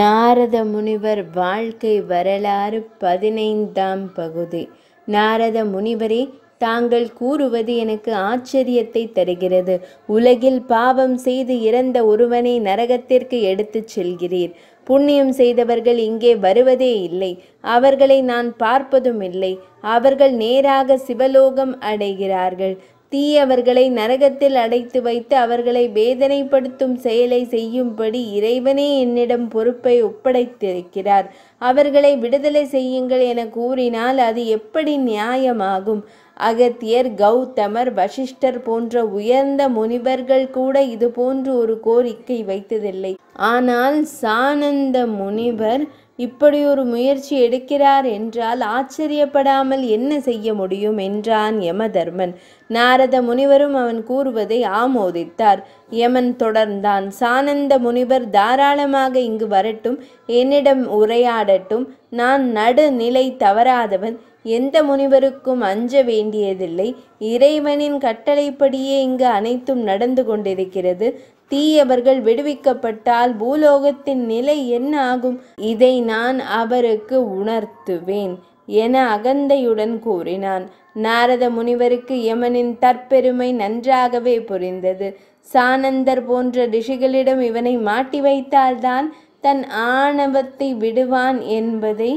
நாரத முனிவர் வாழ்க்கை வரலாறு பதினைந்தாம் பகுதி. நாரத முனிவரே தாங்கள் கூறுவது எனக்கு ஆச்சரியத்தை தருகிறது. உலகில் பாவம் செய்து இறந்த ஒருவனை நரகத்திற்கு எடுத்துச் செல்கிறீர். புண்ணியம் செய்தவர்கள் இங்கே வருவதே இல்லை. அவர்களை நான் பார்ப்பதும் இல்லை. அவர்கள் நேராக சிவலோகம் அடைகிறார்கள். தீயவர்களை நரகத்தில் அடைத்து வைத்து அவர்களை வேதனைப்படுத்தும் செயலை செய்யும்படி இறைவனே என்னிடம் பொறுப்பை ஒப்படைத்திருக்கிறார். அவர்களை விடுதலை செய்யுங்கள் என கூறினால் அது எப்படி நியாயமாகும்? அகத்தியர் கௌதமர் வசிஷ்டர் போன்ற உயர்ந்த முனிவர்கள் கூட இது போன்று ஒரு கோரிக்கை வைத்ததில்லை. ஆனால் சானந்த முனிவர் இப்படி ஒரு முயற்சி எடுக்கிறார் என்றால் ஆச்சரியப்படாமல் என்ன செய்ய முடியும் என்றான் யமதர்மன். நாரத முனிவரும் அவன் கூறுவதை ஆமோதித்தார். யமன் தொடர்ந்தான். சானந்த முனிவர் தாராளமாக இங்கு வரட்டும் என்னிடம் உரையாடட்டும். நான் நடுநிலை தவறாதவன். எந்த முனிவருக்கும் அஞ்ச வேண்டியதில்லை. இறைவனின் கட்டளைப்படியே இங்கு அனைத்தும் நடந்து கொண்டிருக்கிறது. தீயவர்கள் விடுவிக்கப்பட்டால் பூலோகத்தின் நிலை என்ன ஆகும்? இதை நான் அவருக்கு உணர்த்துவேன் என அகந்தையுடன் கூறினான். நாரத முனிவருக்கு யமனின் தற்பெருமை நன்றாகவே புரிந்தது. சானந்தர் போன்ற ரிஷிகளிடம் இவனை மாட்டி வைத்தால்தான் தன் ஆணவத்தை விடுவான் என்பதை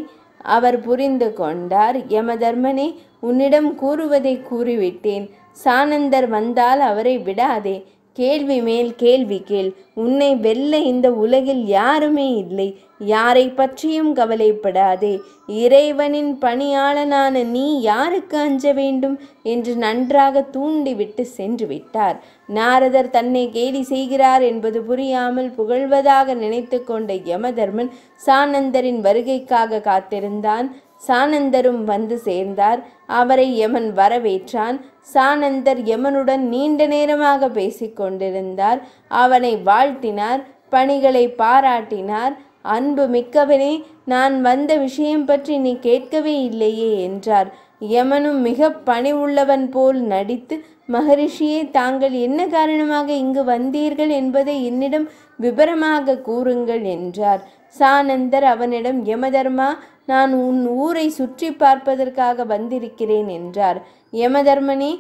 அவர் புரிந்து கொண்டார். யமதர்மனே உன்னிடம் கூறுவதை கூறிவிட்டேன். சானந்தர் வந்தால் அவரை விடாதே. கேள்வி மேல் கேள்வி கேள். உன்னை வெல்ல இந்த உலகில் யாருமே இல்லை. யாரை பற்றியும் கவலைப்படாதே. இறைவனின் பணியாளனான நீ யாருக்கு அஞ்ச வேண்டும்? என்று நன்றாக தூண்டிவிட்டு சென்று விட்டார். நாரதர் தன்னை கேலி செய்கிறார் என்பது புரியாமல் புகழ்வதாக நினைத்து கொண்ட யமதர்மன் சானந்தரின் வருகைக்காக காத்திருந்தான். சானந்தரும் வந்து சேர்ந்தார். அவரை யமன் வரவேற்றான். சானந்தர் யமனுடன் நீண்ட நேரமாக பேசிக்கொண்டிருந்தார். அவனை வாழ்த்தினார் பணிகளை பாராட்டினார். அன்பு மிக்கவனே நான் வந்த விஷயம் பற்றி நீ கேட்கவே இல்லையே என்றார். யமனும் மிக பணிவுள்ளவன் போல் நடித்து மகரிஷியே தாங்கள் என்ன காரணமாக இங்கு வந்தீர்கள் என்பதை என்னிடம் விபரமாக கூறுங்கள் என்றார். சானந்தர் அவனிடம் யமதர்மா நான் உன் ஊரை சுற்றி பார்ப்பதற்காக வந்திருக்கிறேன் என்றார். யமதர்மனே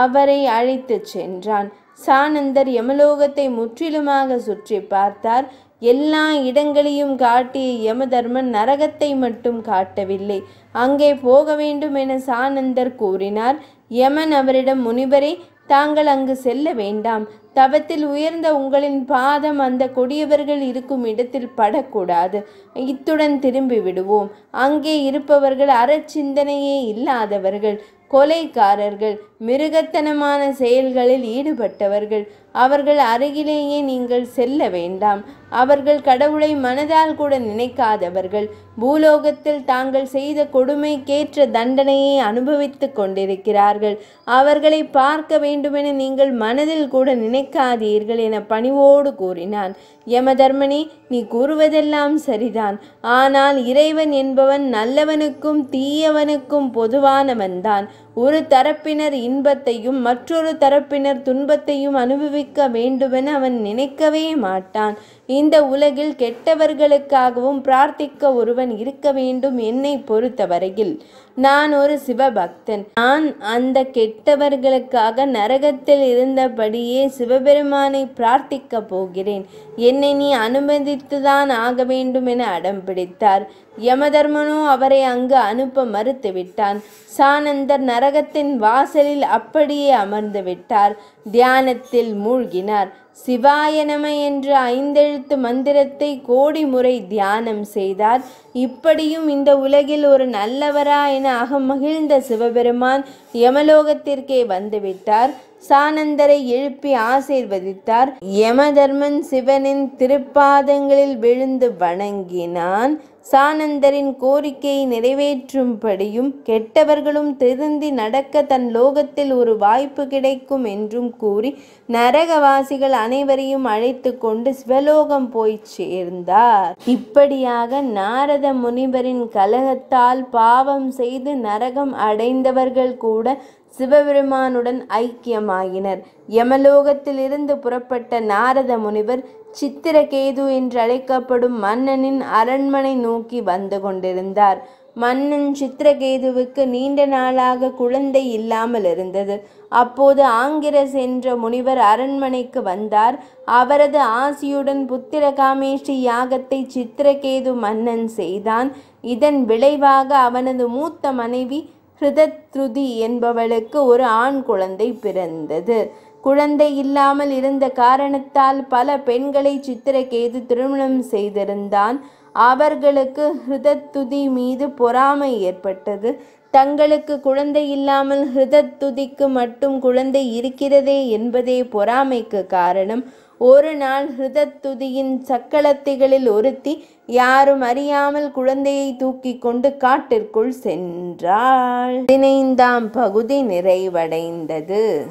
அவரை அழைத்துச் சென்றான். சானந்தர் யமலோகத்தை முற்றிலுமாக சுற்றி பார்த்தார். எல்லா இடங்களையும் காட்டிய யமதர்மன் நரகத்தை மட்டும் காட்டவில்லை. அங்கே போக வேண்டும் என சானந்தர் கூறினார். யமன் அவரிடம் முனிவரே தாங்கள் அங்கு செல்ல வேண்டாம். தவத்தில் உயர்ந்த உங்களின் பாதம் அந்த கொடியவர்கள் இருக்கும் இடத்தில் படக்கூடாது. இத்துடன் திரும்பி விடுவோம். அங்கே இருப்பவர்கள் அறச்சிந்தனையே இல்லாதவர்கள் கொலைக்காரர்கள் மிருகத்தனமான செயல்களில் ஈடுபட்டவர்கள். அவர்கள் அருகிலேயே நீங்கள் செல்ல வேண்டாம். அவர்கள் கடவுளை மனதால் கூட நினைக்காதவர்கள். பூலோகத்தில் தாங்கள் செய்த கொடுமைக்கேற்ற தண்டனையை அனுபவித்து கொண்டிருக்கிறார்கள். அவர்களை பார்க்க வேண்டுமென நீங்கள் மனதில் கூட நினைக்காதீர்கள் என பணிவோடு கூறினான். யமதர்மனே நீ கூறுவதெல்லாம் சரிதான். ஆனால் இறைவன் என்பவன் நல்லவனுக்கும் தீயவனுக்கும் பொதுவானவன்தான். ஒரு தரப்பினர் இன்பத்தையும் மற்றொரு தரப்பினர் துன்பத்தையும் அனுபவிக்க வேண்டுமென அவன் நினைக்கவே மாட்டான். இந்த உலகில் கெட்டவர்களுக்காகவும் பிரார்த்திக்க ஒருவன் இருக்க வேண்டும் என்னை பொறுத்தவரையில். நான் ஒரு சிவபக்தன். நான் அந்த கெட்டவர்களுக்காக நரகத்தில் இருந்தபடியே சிவபெருமானை பிரார்த்திக்க போகிறேன். என்னை நீ அனுமதித்துதான் ஆக வேண்டும் என அடம் பிடித்தார். யமதர்மனோ அவரை அங்கு அனுப்ப மறுத்துவிட்டான். சானந்தர் நரகத்தின் வாசலில் அப்படியே அமர்ந்து விட்டார். தியானத்தில் மூழ்கினார். சிவாய நம என்ற ஐந்தெழுத்து மந்திரத்தை கோடி முறை தியானம் செய்தார். இப்படியும் இந்த உலகில் ஒரு நல்லவரா என அகமகிழ்ந்த சிவபெருமான் யமலோகத்திற்கே வந்துவிட்டார் சானந்தரை எழுப்பி ஆசீர்வதித்தார். யமதர்மன் சிவனின் திருப்பாதங்களில் விழுந்து வணங்கினான். சானந்தரின் கோரிக்கையை நிறைவேற்றும்படியும் கெட்டவர்களும் திருந்தி நடக்க தன் லோகத்தில் ஒரு வாய்ப்பு கிடைக்கும் என்றும் கூறி நரகவாசிகள் அனைவரையும் அழைத்து கொண்டு சிவலோகம் போய் சேர்ந்தார். இப்படியாக நாரத முனிவரின் கலகத்தால் பாவம் செய்து நரகம் அடைந்தவர்கள் கூட சிவபெருமானுடன் ஐக்கியமாகினர் யமலோகத்திலிருந்து புறப்பட்ட நாரத முனிவர் சித்திரகேது என்றழைக்கப்படும் மன்னனின் அரண்மனை நோக்கி வந்து கொண்டிருந்தார். மன்னன் சித்திரகேதுவுக்கு நீண்ட நாளாக குழந்தை இல்லாமல் இருந்தது. அப்போது ஆங்கிரஸ் என்ற முனிவர் அரண்மனைக்கு வந்தார். அவரது ஆசியுடன் புத்திரகாமேஷ்டி யாகத்தை சித்திரகேது மன்னன் செய்தான். இதன் விளைவாக அவனது மூத்த மனைவி ஹிருதத்ருதி என்பவளுக்கு ஒரு ஆண் குழந்தை பிறந்தது. குழந்தை இல்லாமல் இருந்த காரணத்தால் பல பெண்களை சித்திரகேது திருமணம் செய்திருந்தான். அவர்களுக்கு ஹிருதத்துதி மீது பொறாமை ஏற்பட்டது. தங்களுக்கு குழந்தை இல்லாமல் ஹிருதத்துதிக்கு மட்டும் குழந்தை இருக்கிறதே என்பதே பொறாமைக்கு காரணம். ஒரு நாள் ஹிருதத்துதியின் சக்களத்திகளில் ஒருத்தி யாரும் அறியாமல் குழந்தையை தூக்கி கொண்டு காட்டிற்குள் சென்றாள். பதினைந்தாம் பகுதி நிறைவடைந்தது.